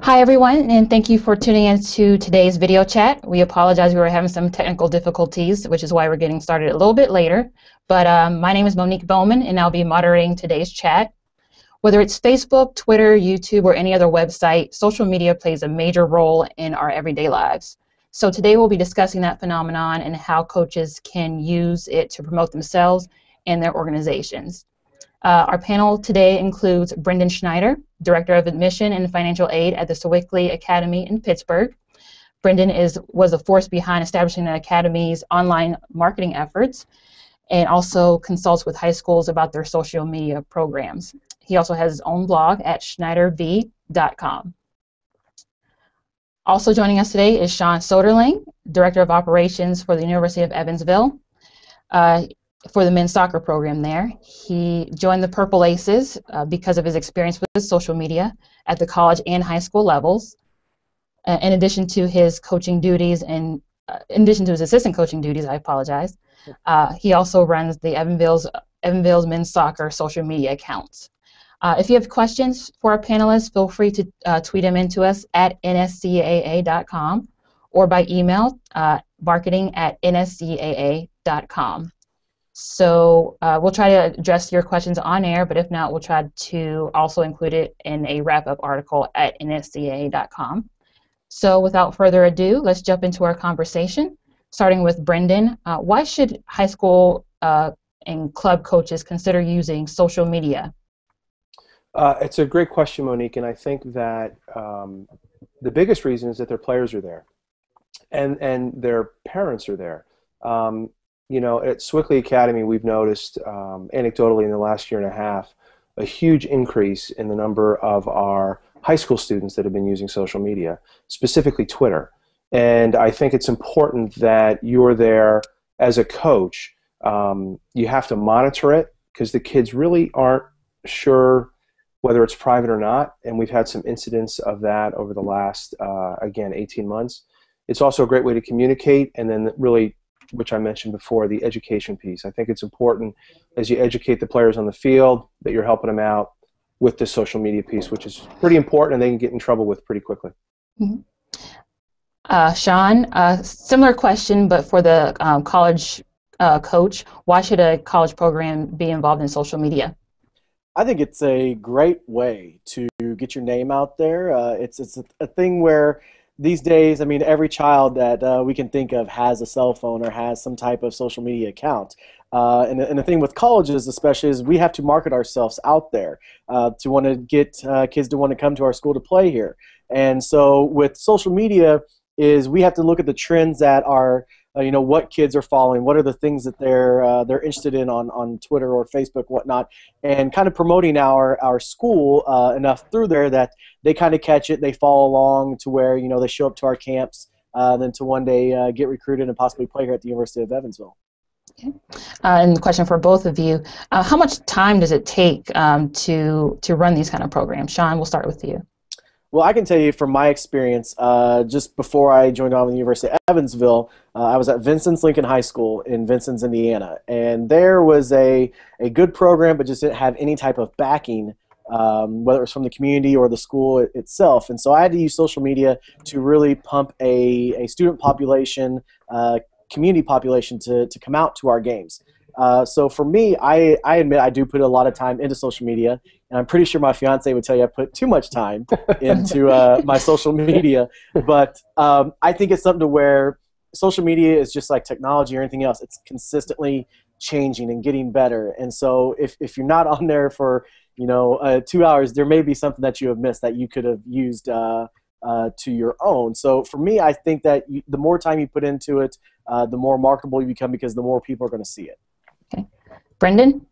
Hi everyone, and thank you for tuning in to today's video chat. We apologize, we were having some technical difficulties, which is why we're getting started a little bit later. But um, my name is Monique Bowman, and I'll be moderating today's chat. Whether it's Facebook, Twitter, YouTube, or any other website, social media plays a major role in our everyday lives. So today we'll be discussing that phenomenon and how coaches can use it to promote themselves and their organizations. Uh, our panel today includes Brendan Schneider, Director of Admission and Financial Aid at the Sewickley Academy in Pittsburgh. Brendan is, was a force behind establishing the Academy's online marketing efforts and also consults with high schools about their social media programs. He also has his own blog at schneiderb.com. Also joining us today is Shaun Soderling, Director of Operations for the University of Evansville. Uh, for the men's soccer program there. He joined the Purple Aces uh, because of his experience with social media at the college and high school levels. Uh, in addition to his coaching duties and uh, in addition to his assistant coaching duties, I apologize. Uh, he also runs the Evansville's Evansville's men's soccer social media accounts. Uh, if you have questions for our panelists, feel free to uh, tweet them into us at nscaa.com or by email marketing at nscaa.com. So uh, we'll try to address your questions on air, but if not, we'll try to also include it in a wrap-up article at nsca.com. So without further ado, let's jump into our conversation, starting with Brendan. Uh, why should high school uh, and club coaches consider using social media? Uh, it's a great question, Monique, and I think that um, the biggest reason is that their players are there, and and their parents are there. Um, you know, at Sewickley Academy, we've noticed um, anecdotally in the last year and a half a huge increase in the number of our high school students that have been using social media, specifically Twitter. And I think it's important that you're there as a coach. Um, you have to monitor it because the kids really aren't sure whether it's private or not. And we've had some incidents of that over the last, uh, again, 18 months. It's also a great way to communicate and then really which I mentioned before, the education piece. I think it's important as you educate the players on the field that you're helping them out with the social media piece, which is pretty important and they can get in trouble with pretty quickly. Mm-hmm. Uh, Shaun, uh, similar question, but for the um, college uh, coach, why should a college program be involved in social media? I think it's a great way to get your name out there. Uh, it's it's a, a thing where these days, I mean, every child that uh, we can think of has a cell phone or has some type of social media account. Uh, and, and, the thing with colleges, especially, is we have to market ourselves out there uh, to want to get uh, kids to want to come to our school to play here. And so, with social media, is we have to look at the trends that are you know what kids are following, what are the things that they're uh, they're interested in on, on Twitter or Facebook, whatnot, and kind of promoting our our school uh, enough through there that they kind of catch it, they follow along to where you know they show up to our camps, uh, then to one day uh, get recruited and possibly play here at the University of Evansville. Okay. Uh, and the question for both of you: How much time does it take um, to to run these kind of programs? Shaun, we'll start with you. Well, I can tell you from my experience, uh, just before I joined on the University of Evansville, uh, I was at Vincennes Lincoln High School in Vincennes, Indiana, and there was a, a good program, but just didn't have any type of backing, um, whether it was from the community or the school itself. And so I had to use social media to really pump a, a student population, uh, community population to, to come out to our games. Uh, so for me, I, I admit I do put a lot of time into social media, and I'm pretty sure my fiance would tell you I put too much time into uh, my social media. But um, I think it's something to where social media is just like technology or anything else. It's consistently changing and getting better. And so if, if you're not on there for you know uh, two hours, there may be something that you have missed that you could have used uh, uh, to your own. So for me, I think that you, the more time you put into it, uh, the more marketable you become because the more people are going to see it. Okay. Brendan?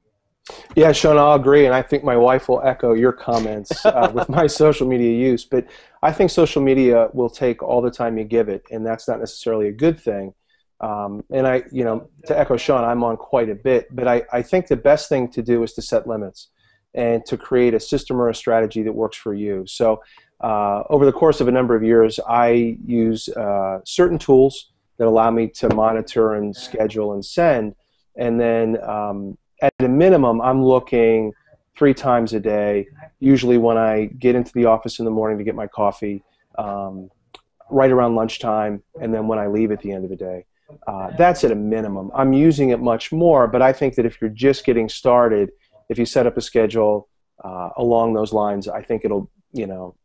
Yeah, Shaun, I'll agree, and I think my wife will echo your comments uh, with my social media use. But I think social media will take all the time you give it, and that's not necessarily a good thing. Um, and I, you know, to echo Shaun, I'm on quite a bit, but I, I think the best thing to do is to set limits and to create a system or a strategy that works for you. So uh, over the course of a number of years, I use uh, certain tools that allow me to monitor and schedule and send and then um, at a minimum, I'm looking three times a day. Usually when I get into the office in the morning to get my coffee, um, right around lunchtime, and then when I leave at the end of the day. Uh, that's at a minimum. I'm using it much more, but I think that if you're just getting started, if you set up a schedule uh, along those lines, I think it'll, you know,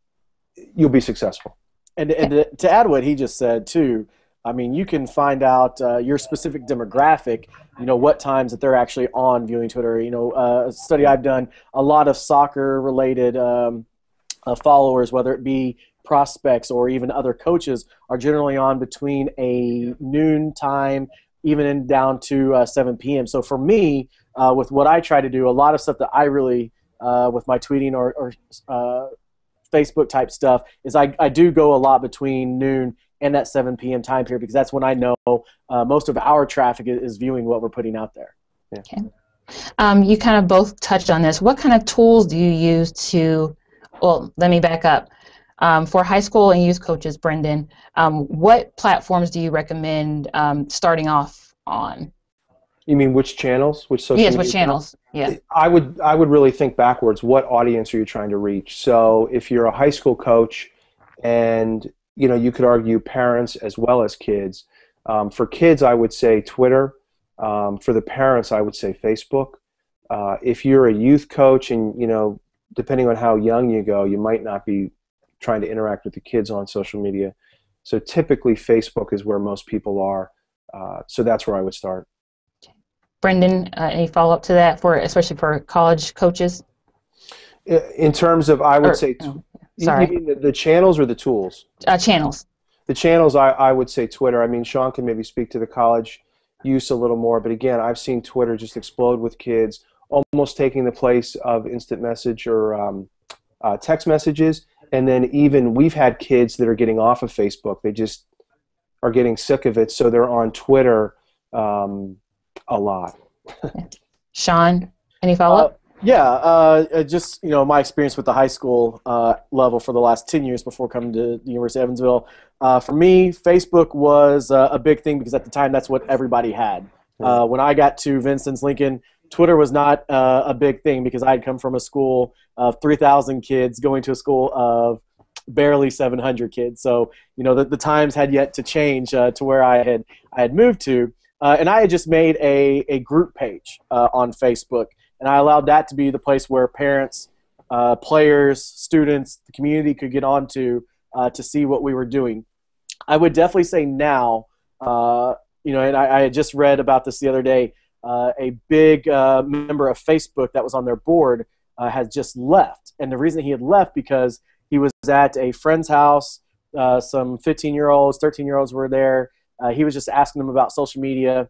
you'll be successful. And, and to add what he just said too, I mean, you can find out uh, your specific demographic. You know what times that they're actually on viewing Twitter. You know, uh, a study I've done, a lot of soccer-related um, uh, followers, whether it be prospects or even other coaches, are generally on between a noon time, even in down to uh, 7 p.m. So for me, uh, with what I try to do, a lot of stuff that I really uh, with my tweeting or, or Facebook type stuff is I, I do go a lot between noon and that 7 p.m. time period because that's when I know uh, most of our traffic is viewing what we're putting out there. Yeah. Okay. Um, you kind of both touched on this. What kind of tools do you use to, well, let me back up. Um, for high school and youth coaches, Brendan, um, what platforms do you recommend um, starting off on? You mean which channels? Which social? Yes, which channels? Yeah. I would I would really think backwards. What audience are you trying to reach? So if you're a high school coach, and you know you could argue parents as well as kids. Um, for kids, I would say Twitter. Um, for the parents, I would say Facebook. Uh, if you're a youth coach, and you know, depending on how young you go, you might not be trying to interact with the kids on social media. So typically, Facebook is where most people are. Uh, so that's where I would start. Brendan, uh, any follow up to that for especially for college coaches? In terms of, I would or, say, oh, sorry, you mean the, the, channels or the tools? Uh, channels. The channels, I, I would say Twitter. I mean, Shaun can maybe speak to the college use a little more, but again, I've seen Twitter just explode with kids, almost taking the place of instant message or um, uh, text messages. And then even we've had kids that are getting off of Facebook. They just are getting sick of it, so they're on Twitter. Um, a lot. Shaun, any follow up? Uh, yeah, uh, just you know my experience with the high school uh, level for the last ten years before coming to the University of Evansville. Uh, for me, Facebook was uh, a big thing because at the time that's what everybody had. Uh, when I got to Vincennes Lincoln, Twitter was not a big thing because I had come from a school of 3,000 kids going to a school of barely 700 kids. So you know the, the times had yet to change to where I had I had moved to. Uh, and I had just made a, a group page uh, on Facebook, and I allowed that to be the place where parents, uh, players, students, the community could get onto uh, to see what we were doing. I would definitely say now, uh, you know, and I, I, had just read about this the other day. Uh, a big member of Facebook that was on their board has just left, and the reason he had left because he was at a friend's house. some 15-year-olds, 13-year-olds were there uh, he was just asking them about social media,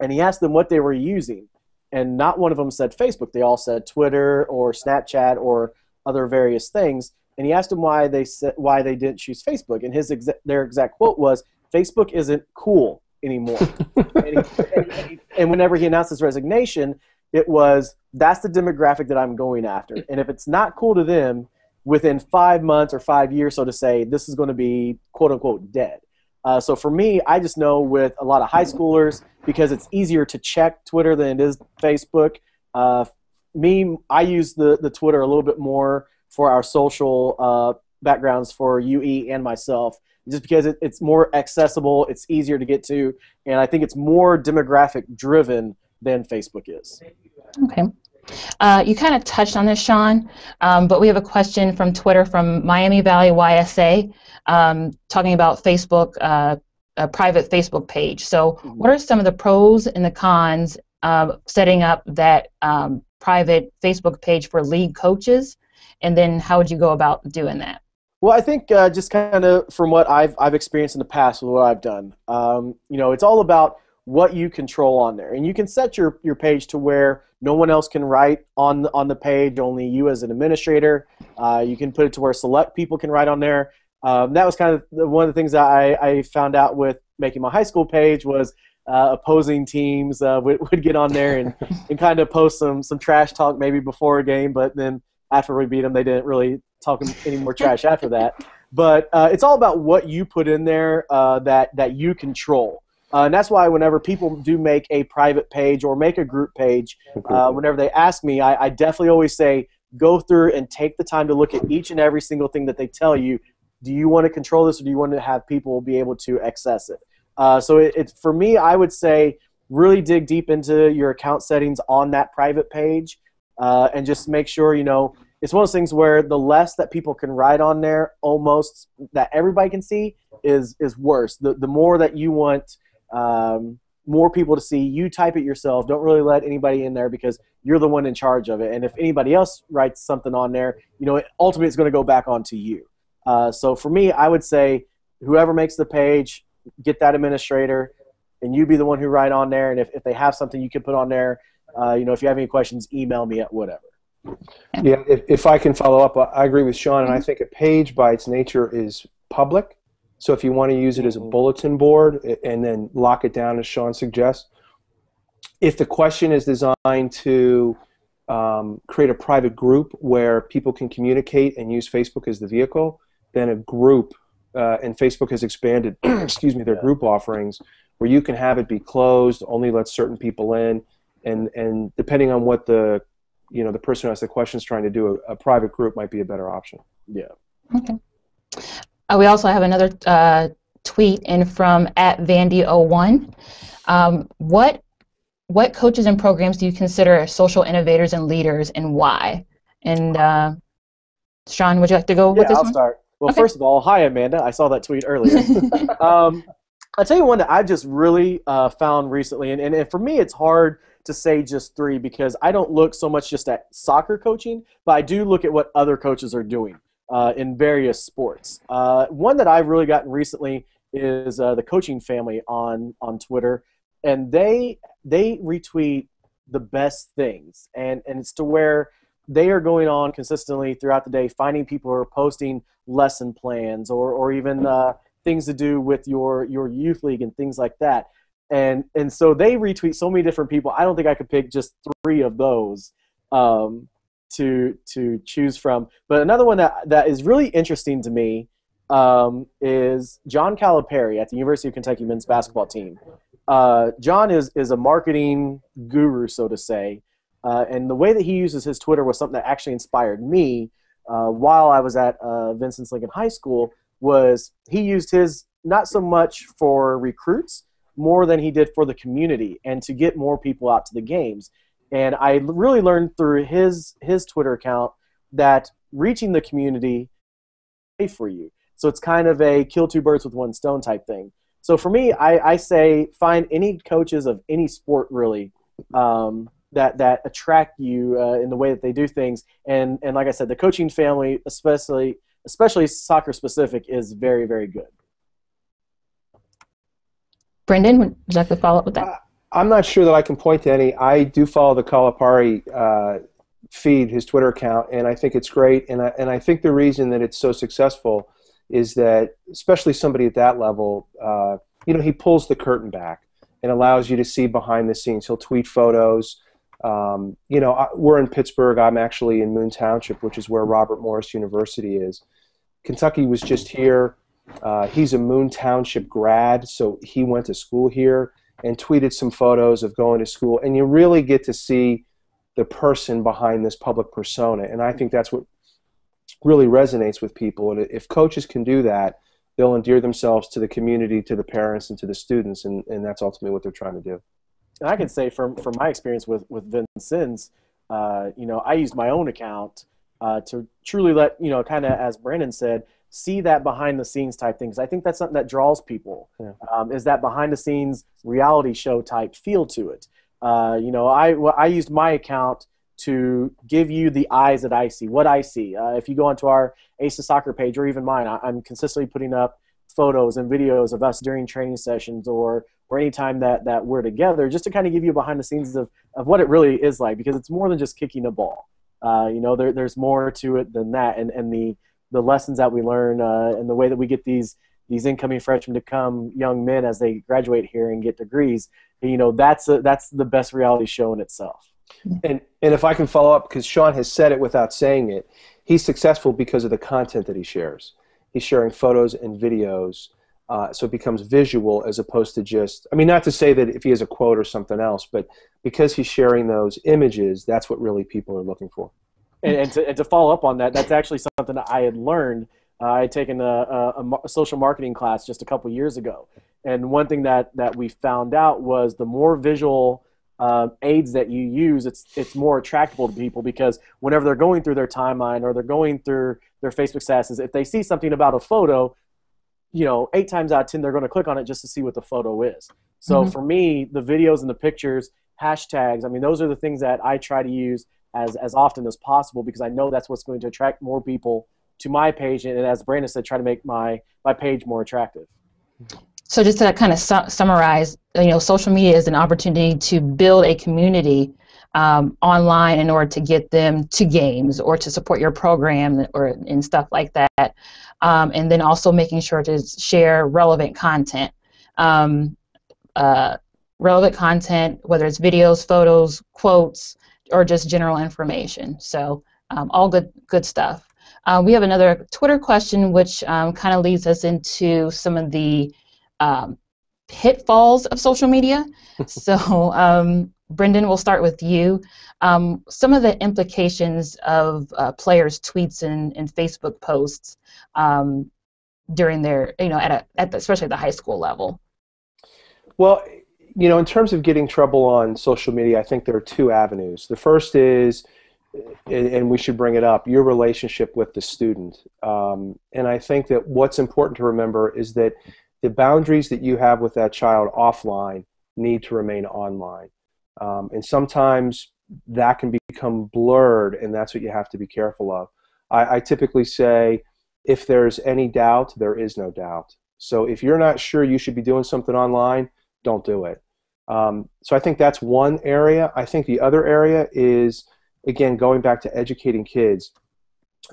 and he asked them what they were using, and not one of them said Facebook. They all said Twitter or Snapchat or other various things. And he asked them why they said why they didn't choose Facebook, and his exa- their exact quote was, "Facebook isn't cool anymore." and, he, and, he, and whenever he announced his resignation, it was that's the demographic that I'm going after, and if it's not cool to them, within five months or five years, so to say, this is going to be quote unquote dead. Uh, so for me, I just know with a lot of high schoolers because it's easier to check Twitter than it is Facebook. Uh, me, I use the the Twitter a little bit more for our social uh, backgrounds for UE and myself, just because it, it's more accessible, it's easier to get to, and I think it's more demographic driven than Facebook is. Okay. Uh, you kind of touched on this, Shaun, um, but we have a question from Twitter from Miami Valley YSA um, talking about Facebook, uh, a private Facebook page. So, mm-hmm. what are some of the pros and the cons of setting up that um, private Facebook page for league coaches? And then, how would you go about doing that? Well, I think uh, just kind of from what I've I've experienced in the past with what I've done, um, you know, it's all about what you control on there, and you can set your your page to where no one else can write on the, on the page, only you as an administrator. Uh, you can put it to where select people can write on there. Um, that was kind of one of the things that I, I found out with making my high school page was uh, opposing teams uh, would, would get on there and, and kind of post some, some trash talk maybe before a game, but then after we beat them, they didn't really talk any more trash after that. But uh, it's all about what you put in there uh, that, that you control. Uh, and that's why whenever people do make a private page or make a group page, uh, whenever they ask me, I, I, definitely always say go through and take the time to look at each and every single thing that they tell you. Do you want to control this or do you want to have people be able to access it? Uh, so it, it, for me, I would say really dig deep into your account settings on that private page uh, and just make sure, you know, it's one of those things where the less that people can write on there, almost that everybody can see, is is worse. The the more that you want um, more people to see, you type it yourself. Don't really let anybody in there because you're the one in charge of it. And if anybody else writes something on there, you know, ultimately it's going to go back onto you. Uh, so for me, I would say whoever makes the page, get that administrator, and you be the one who write on there. And if, if they have something you can put on there, uh, you know, if you have any questions, email me at whatever. Yeah, if, if I can follow up, I agree with Shaun, and I think a page by its nature is public. So if you want to use it as a bulletin board and then lock it down as Shaun suggests, if the question is designed to um, create a private group where people can communicate and use Facebook as the vehicle, then a group, uh, and Facebook has expanded, excuse me, their yeah. group offerings where you can have it be closed, only let certain people in, and and depending on what the you know the person who asks the question is trying to do, a, a private group might be a better option. Yeah. Okay. Uh, we also have another uh, tweet in from at Vandy01. Um, what what coaches and programs do you consider social innovators and leaders, and why? And uh, Shaun, would you like to go yeah, with this I'll one? start. Well, okay. first of all, hi Amanda. I saw that tweet earlier. um, I'll tell you one that I've just really uh, found recently, and, and, and for me, it's hard to say just three because I don't look so much just at soccer coaching, but I do look at what other coaches are doing uh, in various sports. Uh, one that I've really gotten recently is uh, the coaching family on on Twitter, and they they retweet the best things, and and it's to where they are going on consistently throughout the day, finding people who are posting lesson plans or or even uh, things to do with your your youth league and things like that. And and so they retweet so many different people. I don't think I could pick just three of those. Um, to to choose from. But another one that that is really interesting to me um, is John Calipari at the University of Kentucky men's basketball team. Uh, John is is a marketing guru, so to say, uh, and the way that he uses his Twitter was something that actually inspired me uh, while I was at uh, Vincennes Lincoln High School. Was he used his not so much for recruits more than he did for the community and to get more people out to the games. And I really learned through his his Twitter account that reaching the community is for you. So it's kind of a kill two birds with one stone type thing. So for me, I, I say find any coaches of any sport really um, that that attract you uh, in the way that they do things. And and like I said, the coaching family, especially especially soccer specific, is very very good. Brendan, would you like to follow up with that? Uh, I'm not sure that I can point to any. I do follow the Calipari uh, feed, his Twitter account, and I think it's great. And I, and I think the reason that it's so successful is that, especially somebody at that level, uh, you know, he pulls the curtain back and allows you to see behind the scenes. He'll tweet photos. Um, you know, I, we're in Pittsburgh. I'm actually in Moon Township, which is where Robert Morris University is. Kentucky was just here. Uh, he's a Moon Township grad, so he went to school here and tweeted some photos of going to school, and you really get to see the person behind this public persona. And I think that's what really resonates with people. And if coaches can do that, they'll endear themselves to the community, to the parents, and to the students, and, and that's ultimately what they're trying to do. And I can say from from my experience with with Vincennes, uh, you know, I used my own account uh, to truly let you know, kind of as Brandon said, see that behind the scenes type thing because I think that's something that draws people. Yeah. Um, is that behind the scenes reality show type feel to it? Uh, you know, I I used my account to give you the eyes that I see, what I see. Uh, if you go onto our Ace of Soccer page or even mine, I, am consistently putting up photos and videos of us during training sessions or or anytime that that we're together, just to kind of give you behind the scenes of of what it really is like because it's more than just kicking a ball. Uh, you know, there, there's more to it than that, and and the the lessons that we learn uh, and the way that we get these these incoming freshmen to come young men as they graduate here and get degrees, you know, that's a, that's the best reality show in itself. And and if I can follow up, because Shaun has said it without saying it, he's successful because of the content that he shares. He's sharing photos and videos Uh, so it becomes visual as opposed to just, I mean, not to say that if he has a quote or something else, but because he's sharing those images, that's what really people are looking for. And, and, to, and to follow up on that, that's actually something that I had learned. Uh, I had taken a, a, a, social marketing class just a couple years ago. And one thing that, that we found out was the more visual uh, aids that you use, it's, it's more attractable to people because whenever they're going through their timeline or they're going through their Facebook statuses, if they see something about a photo, you know, eight times out of ten, they're going to click on it just to see what the photo is. So mm-hmm. for me, the videos and the pictures, hashtags, I mean, those are the things that I try to use as, as often as possible because I know that's what's going to attract more people to my page. And as Brandon said, try to make my, my page more attractive. So just to kind of su- summarize, you know, social media is an opportunity to build a community um, online in order to get them to games or to support your program or and stuff like that um, and then also making sure to share relevant content. Um, uh, relevant content, whether it's videos, photos, quotes, or just general information. So um, all good, good stuff. Uh, we have another Twitter question, which um, kind of leads us into some of the um, pitfalls of social media. so, um, Brendan, we'll start with you. Um, some of the implications of uh, players' tweets and, and Facebook posts um, during their, you know, at, a, at the, especially at the high school level. Well, you know, in terms of getting trouble on social media, I think there are two avenues. The first is, and we should bring it up, your relationship with the student. Um, and I think that what's important to remember is that the boundaries that you have with that child offline need to remain online. Um, and sometimes that can become blurred, and that's what you have to be careful of. I, I typically say if there's any doubt, there is no doubt. So if you're not sure you should be doing something online, don't do it. Um, so I think that's one area. I think the other area is, again, going back to educating kids.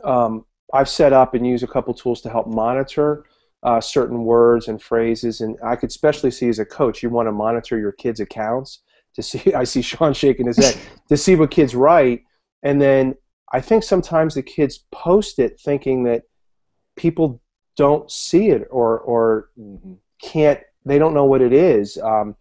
Um, I've set up and use a couple tools to help monitor uh, certain words and phrases, and I could especially see as a coach, you want to monitor your kids' accounts to see. I see Shaun shaking his head to see what kids write, and then I think sometimes the kids post it thinking that people don't see it or or mm-hmm. can't. They don't know what it is. Um,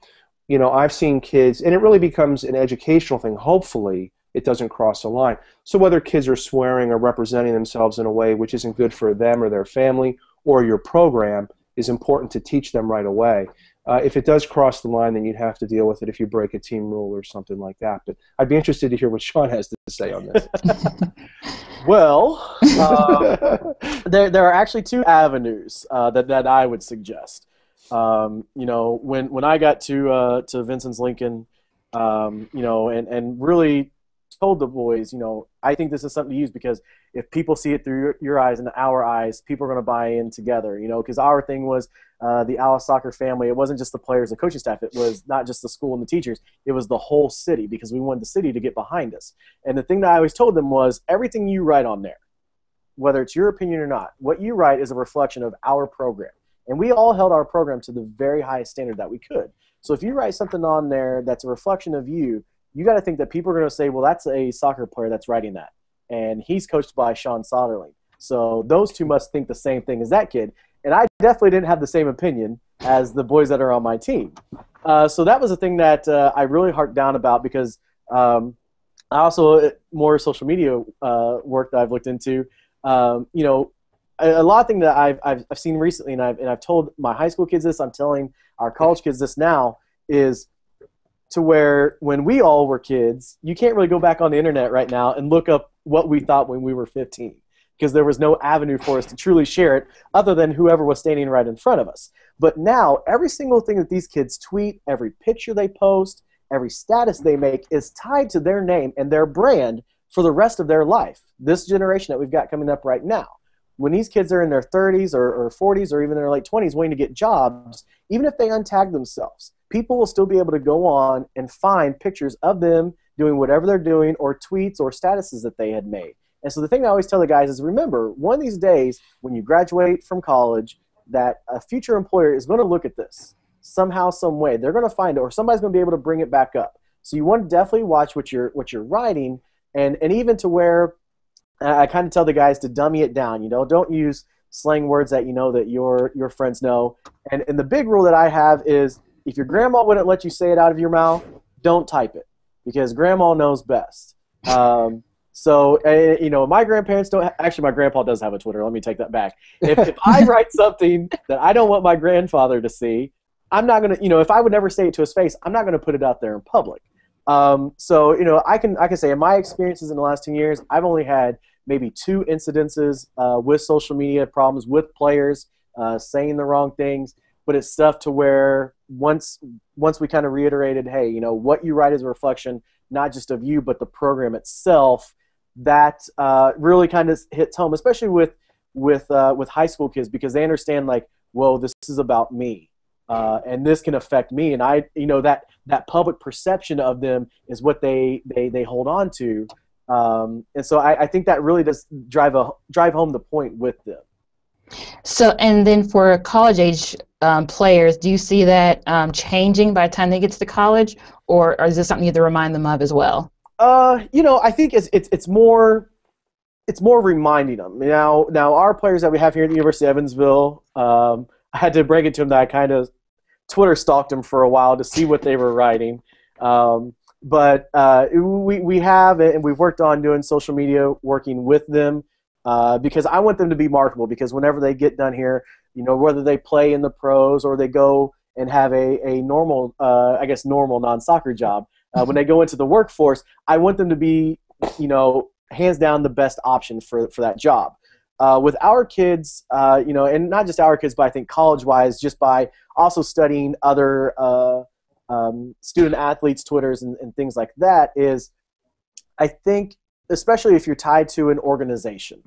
you know, I've seen kids, and it really becomes an educational thing. Hopefully, it doesn't cross the line. So whether kids are swearing or representing themselves in a way which isn't good for them or their family or your program, is important to teach them right away. Uh, if it does cross the line, then you'd have to deal with it if you break a team rule or something like that. But I'd be interested to hear what Shaun has to say on this. well, uh, there, there are actually two avenues uh, that, that I would suggest. Um, you know, when, when I got to, uh, to Vincennes Lincoln, um, you know, and, and really told the boys, you know, I think this is something to use because if people see it through your, your eyes and our eyes, people are going to buy in together, you know, because our thing was uh, the Alice Soccer family. It wasn't just the players and coaching staff. It was not just the school and the teachers. It was the whole city because we wanted the city to get behind us. And the thing that I always told them was everything you write on there, whether it's your opinion or not, what you write is a reflection of our program. And we all held our program to the very highest standard that we could. So if you write something on there that's a reflection of you, you got to think that people are going to say, well, that's a soccer player that's writing that. And he's coached by Shaun Soderling. So those two must think the same thing as that kid. And I definitely didn't have the same opinion as the boys that are on my team. Uh, so that was a thing that uh, I really harked down about because um, I also, uh, more social media uh, work that I've looked into, um, you know, a, lot of things that I've, I've, I've seen recently, and I've, and I've told my high school kids this, I'm telling our college kids this now, is to where when we all were kids, you can't really go back on the internet right now and look up what we thought when we were 15 because there was no avenue for us to truly share it other than whoever was standing right in front of us. But now, every single thing that these kids tweet, every picture they post, every status they make is tied to their name and their brand for the rest of their life. This generation that we've got coming up right now. When these kids are in their 30s or, or 40s or even their late 20s wanting to get jobs, even if they untag themselves, people will still be able to go on and find pictures of them doing whatever they're doing or tweets or statuses that they had made. And so the thing I always tell the guys is remember, one of these days when you graduate from college, that a future employer is going to look at this somehow, some way. They're going to find it, or somebody's going to be able to bring it back up. So you want to definitely watch what you're what you're writing, and and even to where I kind of tell the guys to dummy it down. You know, don't use slang words that you know that your your friends know. And and the big rule that I have is if your grandma wouldn't let you say it out of your mouth, don't type it because grandma knows best. Um, so, uh, you know, my grandparents don't. Ha- Actually, my grandpa does have a Twitter. Let me take that back. If, if I write something that I don't want my grandfather to see, I'm not gonna. You know, if I would never say it to his face, I'm not gonna put it out there in public. Um, so, you know, I can I can say in my experiences in the last ten years, I've only had maybe two incidences uh, with social media problems with players uh, saying the wrong things. But it's stuff to where once once we kind of reiterated, hey, you know, what you write is a reflection not just of you but the program itself that uh, really kind of hits home, especially with with uh, with high school kids because they understand like, whoa, this is about me, uh, and this can affect me, and I, you know, that that public perception of them is what they they they hold on to, um, and so I, I think that really does drive a drive home the point with them. So, and then for college age um, players, do you see that um, changing by the time they get to college, or, or is this something you have to remind them of as well? Uh, you know, I think it's it's it's more it's more reminding them. Now, now our players that we have here at the University of Evansville, um, I had to break it to them that I kind of Twitter stalked them for a while to see what they were writing. Um, but uh, we we have and we've worked on doing social media, working with them uh, because I want them to be marketable. Because whenever they get done here, you know, whether they play in the pros or they go and have a a normal, uh, I guess, normal non soccer job uh, when they go into the workforce, I want them to be, you know, hands down the best option for, for that job. Uh, with our kids, uh, you know, and not just our kids, but I think college-wise, just by also studying other uh, um, student athletes' Twitters and, and things like that, is I think, especially if you're tied to an organization,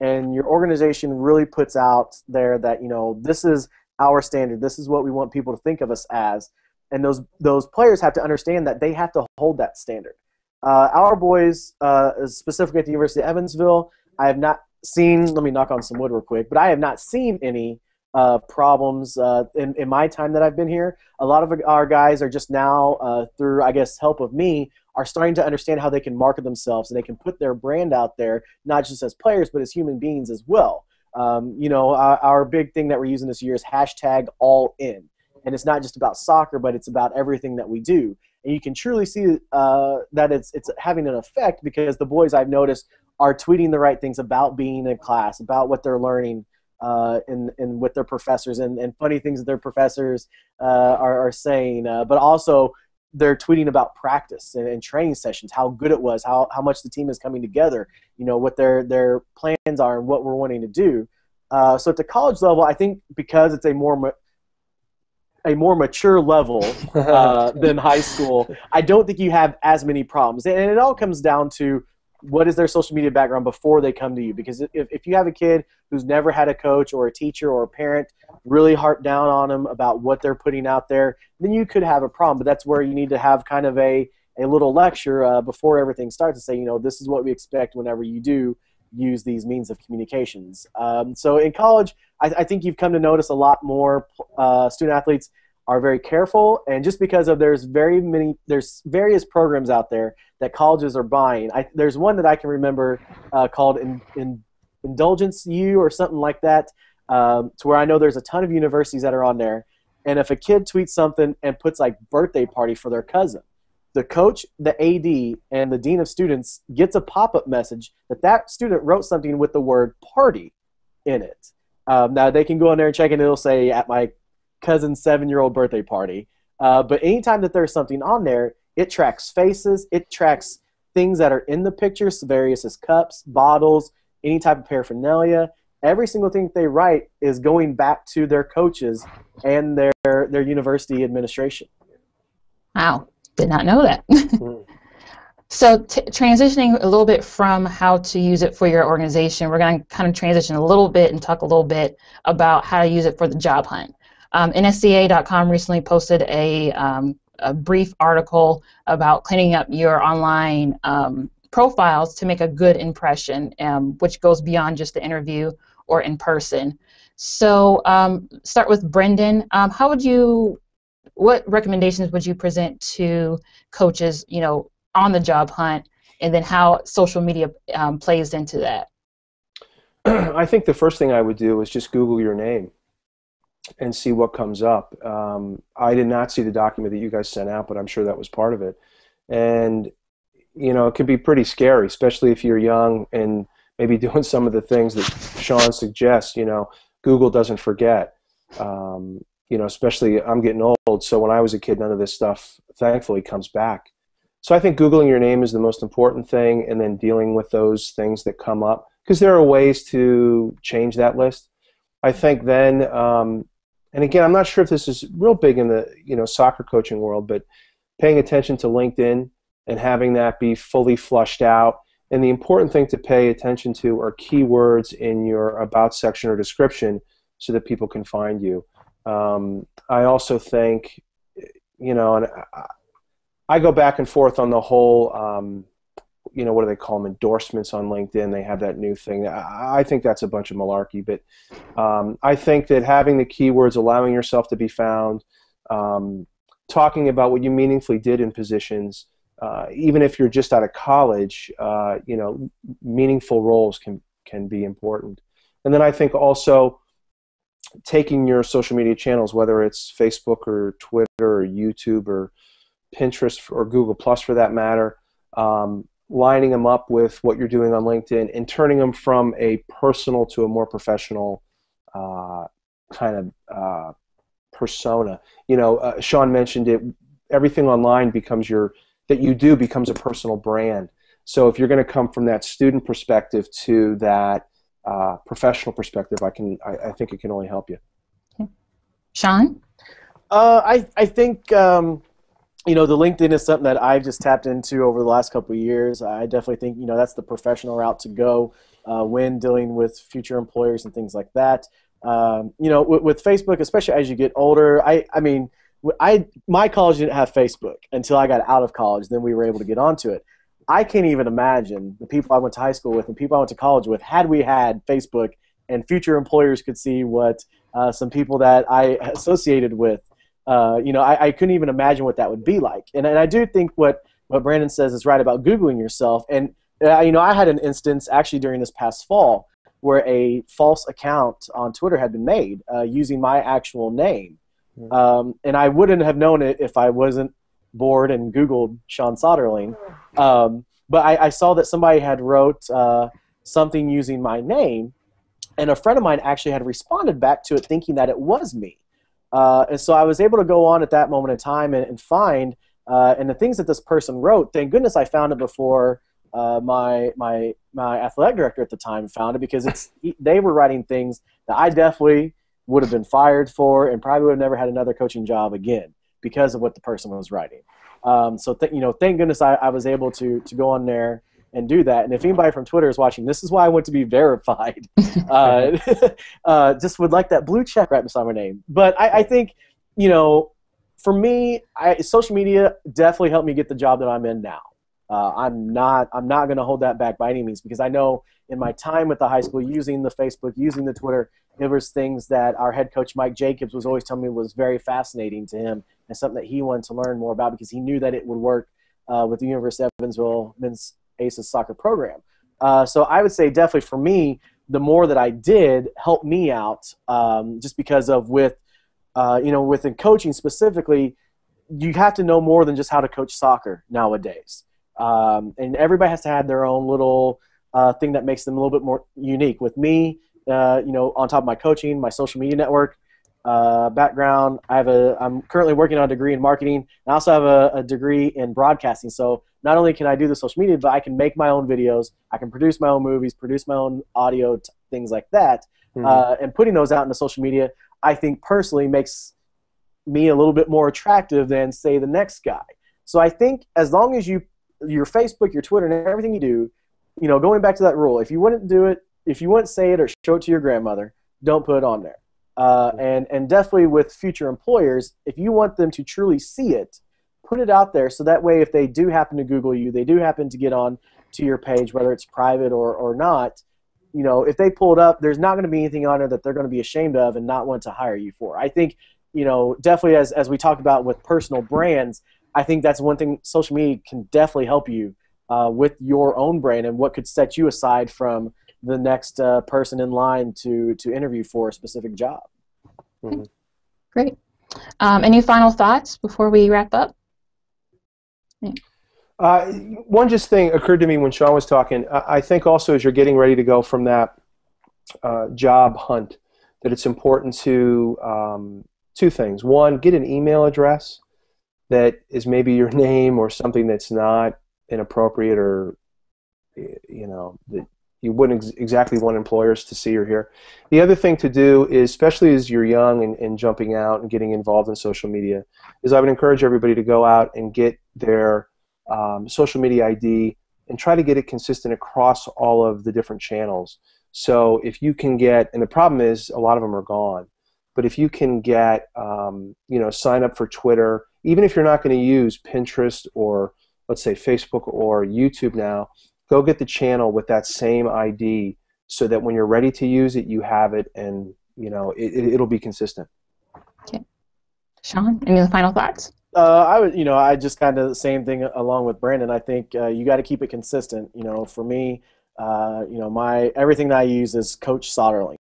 and your organization really puts out there that you know this is our standard, this is what we want people to think of us as and those those players have to understand that they have to hold that standard. Uh, our boys, uh, specifically at the University of Evansville, I have not seen. Let me knock on some wood real quick, but I have not seen any uh, problems uh, in, in my time that I've been here. A lot of our guys are just now, uh, through I guess help of me, are starting to understand how they can market themselves and they can put their brand out there, not just as players but as human beings as well. Um, you know, our, our big thing that we're using this year is hashtag all in and it's not just about soccer, but it's about everything that we do. And you can truly see uh, that it's it's having an effect because the boys I've noticed are tweeting the right things about being in class, about what they're learning, uh, and, and with their professors, and, and funny things that their professors uh, are, are saying, uh, but also they're tweeting about practice and, and, training sessions, how good it was, how, how much the team is coming together, you know, what their, their plans are and what we're wanting to do. Uh, so at the college level, I think because it's a more a more mature level uh, than high school, I don't think you have as many problems. And it all comes down to what is their social media background before they come to you. Because if, if you have a kid who's never had a coach or a teacher or a parent really harp down on them about what they're putting out there, then you could have a problem. But that's where you need to have kind of a, a little lecture uh, before everything starts to say, you know, this is what we expect whenever you do use these means of communications. Um, so in college, I, I, think you've come to notice a lot more uh, student athletes are very careful, and just because of there's very many there's various programs out there that colleges are buying. I, there's one that I can remember uh, called in, in Indulgence U or something like that, um, to where I know there's a ton of universities that are on there. And if a kid tweets something and puts like birthday party for their cousin, the coach, the AD, and the dean of students gets a pop-up message that that student wrote something with the word party in it. Um, now they can go in there and check, and it'll say at my cousin's seven-year-old birthday party. Uh, but anytime that there's something on there, it tracks faces, it tracks things that are in the pictures, various as cups, bottles, any type of paraphernalia. Every single thing that they write is going back to their coaches and their their university administration. Wow, did not know that. Hmm. So t- transitioning a little bit from how to use it for your organization, we're going to kind of transition a little bit and talk a little bit about how to use it for the job hunt. Um, NSCA.com recently posted a, um, a, brief article about cleaning up your online um, profiles to make a good impression, um, which goes beyond just the interview or in person. So um, start with Brendan. Um, how would you, what recommendations would you present to coaches, you know, on the job hunt, and then how social media plays into that. I think the first thing I would do is just Google your name and see what comes up. Um, I did not see the document that you guys sent out, but I'm sure that was part of it. And you know, it can be pretty scary, especially if you're young and maybe doing some of the things that Shaun suggests. You know, Google doesn't forget. Um, you know, especially I'm getting old, so when I was a kid, none of this stuff, thankfully, comes back. So I think Googling your name is the most important thing, and then dealing with those things that come up, because there are ways to change that list. I think then, um, and again, I'm not sure if this is real big in the you know soccer coaching world, but paying attention to LinkedIn and having that be fully flushed out. And the important thing to pay attention to are keywords in your about section or description so that people can find you. Um, I also think, you know, and I, go back and forth on the whole, um, you know, what do they call them? Endorsements on LinkedIn. They have that new thing. I, think that's a bunch of malarkey. But um, I think that having the keywords, allowing yourself to be found, um, talking about what you meaningfully did in positions, uh, even if you're just out of college, uh, you know, meaningful roles can can be important. And then I think also taking your social media channels, whether it's Facebook or Twitter or YouTube or Pinterest or Google Plus for that matter, um, lining them up with what you're doing on LinkedIn and turning them from a personal to a more professional uh, kind of uh, persona. You know, uh, Shaun mentioned it. Everything online becomes your that you do becomes a personal brand. So if you're going to come from that student perspective to that uh, professional perspective, I can I, I, think it can only help you. Okay. Sean, uh, I I think um, you know the LinkedIn is something that I've just tapped into over the last couple of years. I definitely think you know that's the professional route to go uh, when dealing with future employers and things like that. Um, you know, with, with Facebook, especially as you get older, I I mean I my college didn't have Facebook until I got out of college. Then we were able to get onto it. I can't even imagine the people I went to high school with and people I went to college with had we had Facebook and future employers could see what uh, some people that I associated with. Uh, you know, I, I, couldn't even imagine what that would be like. And, and I do think what what Brandon says is right about googling yourself. And uh, you know, I had an instance actually during this past fall where a false account on Twitter had been made uh, using my actual name. Mm-hmm. Um, and I wouldn't have known it if I wasn't bored and Googled Shaun Soderling. Um, but I, I, saw that somebody had wrote uh, something using my name, and a friend of mine actually had responded back to it thinking that it was me. Uh, and so I was able to go on at that moment in time and, and find, uh, and the things that this person wrote, thank goodness I found it before uh, my, my, my athletic director at the time found it because it's, they were writing things that I definitely would have been fired for and probably would have never had another coaching job again because of what the person was writing. Um, so th- you know, thank goodness I, I, was able to to go on there and do that. And if anybody from Twitter is watching, this is why I want to be verified. uh, uh, just would like that blue check right beside my name. But I, I think you know, for me, I, social media definitely helped me get the job that I'm in now. Uh, I'm not I'm not going to hold that back by any means because I know in my time with the high school using the Facebook, using the Twitter, it was things that our head coach Mike Jacobs was always telling me was very fascinating to him and something that he wanted to learn more about because he knew that it would work uh, with the University of Evansville men's ACES soccer program. Uh, so I would say definitely for me, the more that I did helped me out, um, just because of with uh, you know within coaching specifically, you have to know more than just how to coach soccer nowadays, um, and everybody has to have their own little uh, thing that makes them a little bit more unique. With me, uh, you know, on top of my coaching, my social media network uh, background, I have a. I'm currently working on a degree in marketing. I also have a, a, degree in broadcasting. So not only can I do the social media, but I can make my own videos. I can produce my own movies, produce my own audio, t- things like that. Mm-hmm. Uh, and putting those out into social media, I think personally makes me a little bit more attractive than say the next guy. So I think as long as you your Facebook, your Twitter, and everything you do, you know, going back to that rule, if you wouldn't do it, if you wouldn't say it or show it to your grandmother, don't put it on there. Uh, and and definitely with future employers, if you want them to truly see it, put it out there so that way if they do happen to Google you, they do happen to get on to your page, whether it's private or or not. You know, if they pull it up, there's not going to be anything on it that they're going to be ashamed of and not want to hire you for. I think, you know, definitely as as we talked about with personal brands, I think that's one thing social media can definitely help you uh, with your own brand and what could set you aside from the next uh, person in line to to interview for a specific job. Mm-hmm. Great. Um, any final thoughts before we wrap up? Yeah. Uh, one just thing occurred to me when Shaun was talking. I, I think also as you're getting ready to go from that uh, job hunt, that it's important to um, two things. One, get an email address that is maybe your name or something that's not inappropriate or you know that you wouldn't ex- exactly want employers to see or hear. The other thing to do is, especially as you're young and, and jumping out and getting involved in social media, is I would encourage everybody to go out and get their um, social media ID and try to get it consistent across all of the different channels. So if you can get, and the problem is a lot of them are gone, but if you can get, um, you know, sign up for Twitter, even if you're not going to use Pinterest or let's say Facebook or YouTube now, go get the channel with that same ID so that when you're ready to use it, you have it and you know it, it, will be consistent. Okay. Shaun, any final thoughts? Uh, I would, you know, I just kind of the same thing along with Brendan. I think uh, you got to keep it consistent. You know, for me, uh, you know, my everything that I use is Coach Soderling.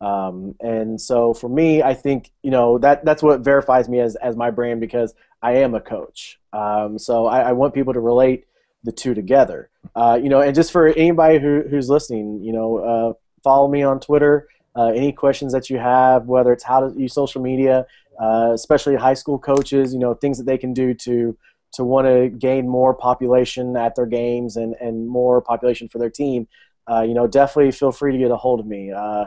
Um, and so for me, I think you know that that's what verifies me as as my brand because I am a coach. Um, so I, I, want people to relate the two together. Uh, you know, and just for anybody who, who's listening, you know, uh, follow me on Twitter. Uh, any questions that you have, whether it's how to use social media, uh, especially high school coaches, you know, things that they can do to to want to gain more population at their games and, and more population for their team, uh, you know, definitely feel free to get a hold of me. Uh,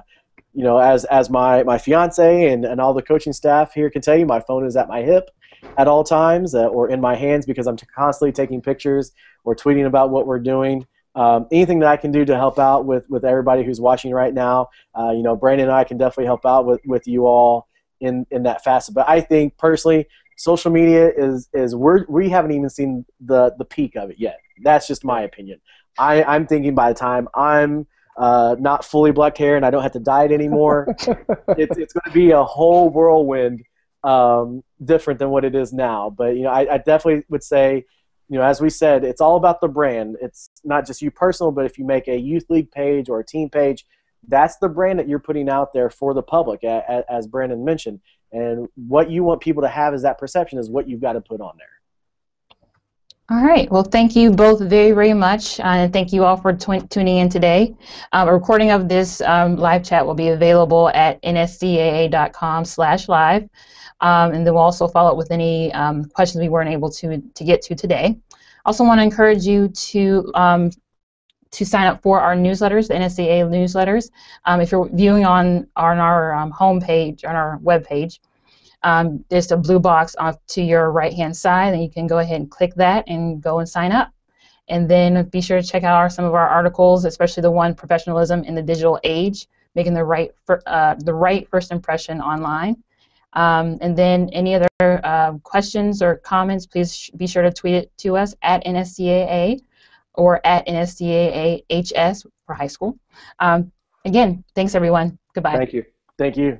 you know, as as my my fiance and, and all the coaching staff here can tell you, my phone is at my hip at all times uh, or in my hands because I'm constantly taking pictures or tweeting about what we're doing. Um, anything that I can do to help out with, with everybody who's watching right now, uh, you know, Brendan and I can definitely help out with, with you all in, in that facet. But I think personally, social media is is we're we haven't even seen the the peak of it yet. That's just my opinion. I I'm thinking by the time I'm uh, not fully black hair and I don't have to dye it anymore, it's it's going to be a whole whirlwind um, different than what it is now. But you know, I, I definitely would say. You know, as we said, it's all about the brand. It's not just you personal, but if you make a youth league page or a team page, that's the brand that you're putting out there for the public, as Brendan mentioned. And what you want people to have is that perception is what you've got to put on there. All right. Well, thank you both very, very much. Uh, and thank you all for tuning in today. Um, a recording of this um, live chat will be available at nscaa.com slash live. Um, and then we'll also follow up with any um, questions we weren't able to, to get to today. Also want to encourage you to um, to sign up for our newsletters, the NSCA newsletters. Um, if you're viewing on, on our um, home on our web page, um, there's a blue box off to your right hand side, and you can go ahead and click that and go and sign up. And then be sure to check out our, some of our articles, especially the one "Professionalism in the Digital Age," making the right for, uh, the right first impression online. Um, and then any other uh, questions or comments, please be sure to tweet it to us at NSCAA or at NSCAA HS for high school. Um, again, thanks everyone. Goodbye. Thank you. Thank you.